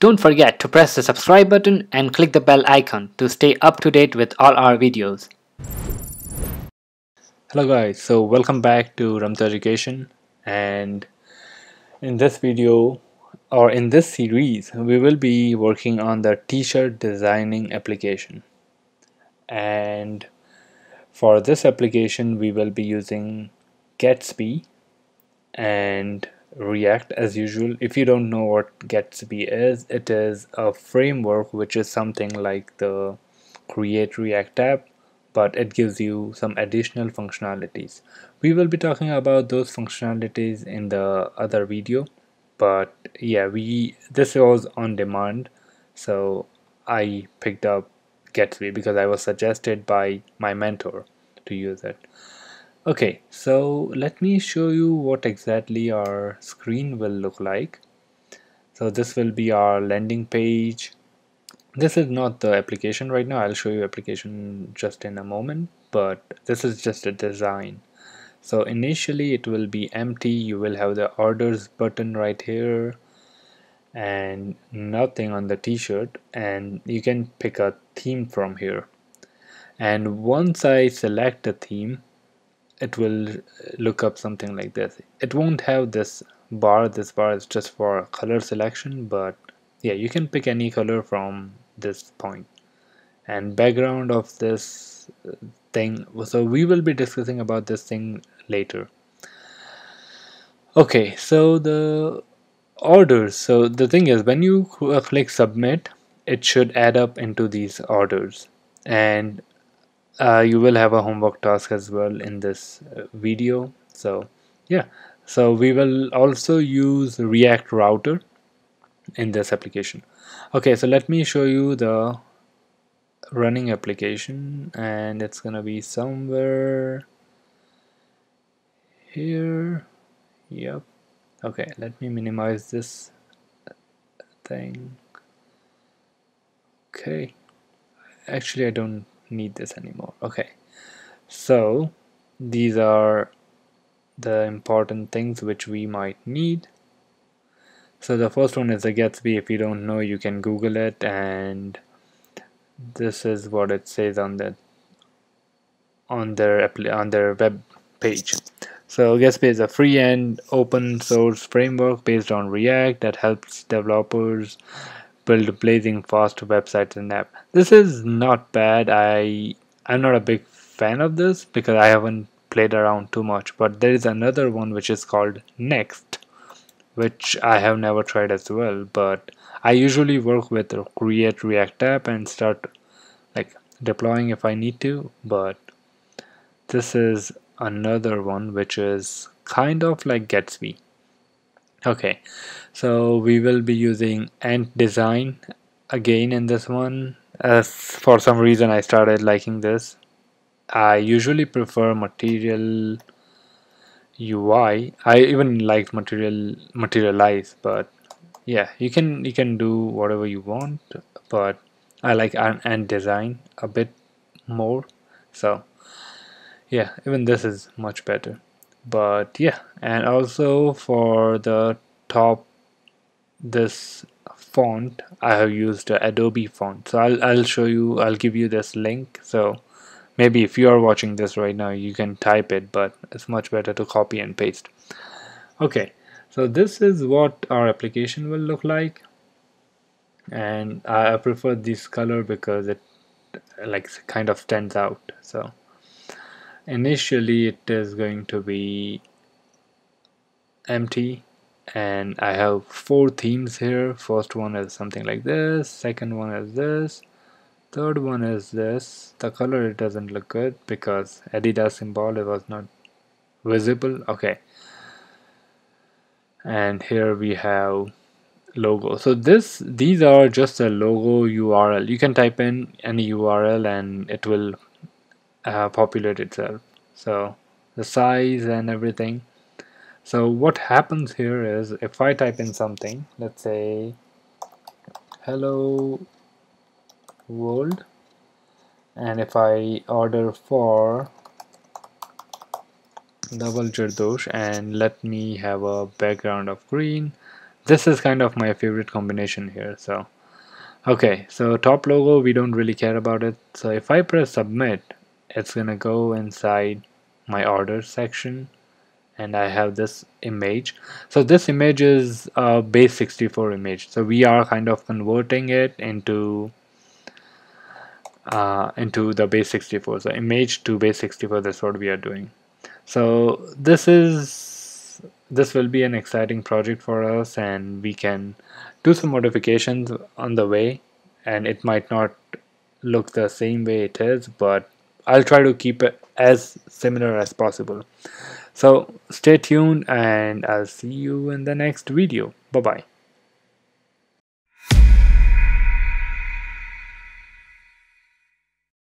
Don't forget to press the subscribe button and click the bell icon to stay up to date with all our videos. Hello guys, so welcome back to Ramta Education. And in this video or in this series we will be working on the t-shirt designing application. And for this application we will be using Gatsby and React as usual. If you don't know what Gatsby is, it is a framework which is something like the Create React app, but it gives you some additional functionalities. We will be talking about those functionalities in the other video, but yeah, we this was on demand, so I picked up Gatsby because I was suggested by my mentor to use it okay so let me show you what exactly our screen will look like. So this will be our landing page. This is not the application right now. I'll show you application just in a moment but this is just a design. So initially it will be empty. You will have the orders button right here and nothing on the t-shirt and you can pick a theme from here. And once I select a theme it will look up something like this. It won't have this bar. This bar is just for color selection but yeah you can pick any color from this point. And background of this uh, thing so we will be discussing about this thing later. Okay so the orders. So the thing is when you click submit it should add up into these orders. And uh, you will have a homework task as well in this uh, video. So yeah. So we will also use react router in this application. Okay so let me show you the running application and it's gonna be somewhere here. Yep. Okay let me minimize this thing. Okay. Actually I don't need this anymore. Okay. So these are the important things which we might need. So the first one is the Gatsby. If you don't know you can google it. And this is what it says on the on their on their web page. So Gatsby is a free and open source framework based on React that helps developers build blazing fast websites and app. This is not bad. I I'm not a big fan of this because I haven't played around too much. But there is another one which is called Next, which I have never tried as well. But I usually work with Create React app and start like deploying if I need to. But this is another one which is kind of like Gatsby okay. So we will be using ant design again in this one. As for some reason I started liking this. I usually prefer material UI I. Even like material materialize but yeah you can you can do whatever you want but I like ant design a bit more. So yeah even this is much better but yeah. And also for the top this font I have used Adobe font. So I'll, I'll show you I'll give you this link. So maybe if you are watching this right now you can type it but it's much better to copy and paste. Okay. So this is what our application will look like. And I prefer this color because it like kind of stands out. So initially it is going to be empty and I have four themes here. First one is something like this second one is this third one is this. The color it doesn't look good because Adidas symbol it was not visible. Okay. And here we have logo. So this these are just a logo URL you can type in any URL and it will uh, populate itself. So the size and everything. So what happens here is if I type in something let's say hello world and if I order for double jardosh and let me have a background of green this is kind of my favorite combination here. So okay so top logo we don't really care about it. So if I press submit it's gonna go inside my order section and I have this image. So this image is a base 64 image. So we are kind of converting it into uh, into the base 64 so image to base 64 that's what we are doing. So this is this will be an exciting project for us and we can do some modifications on the way and it might not look the same way it is but I'll try to keep it as similar as possible. So stay tuned and I'll see you in the next video. Bye bye